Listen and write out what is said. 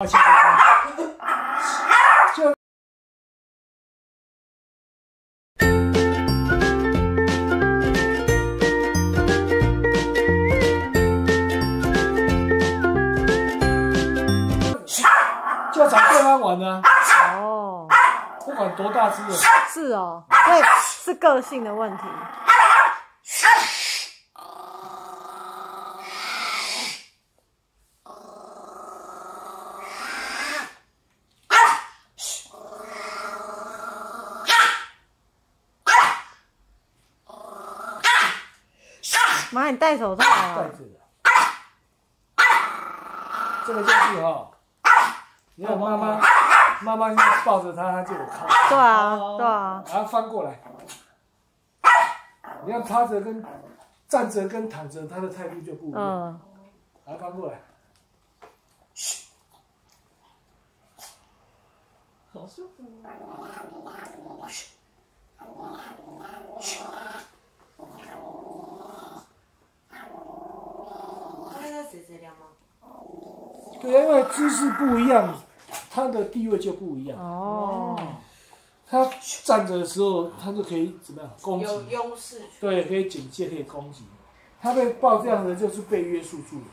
就找对方玩呢、哦，不管多大只的。是哦，所以是个性的问题。妈，你戴手套带啊？着的。这个就是哈，你看妈妈，妈妈抱着它，它就有靠，对啊，对啊，然后翻过来。你看趴着跟站着跟躺着，它的态度就不一样。嗯，然后翻过来，好舒服。对啊，因为姿势不一样，他的地位就不一样。哦，他站着的时候，他就可以怎么样攻击？有优势。对，可以警戒，可以攻击。他被抱这样的就是被约束住了。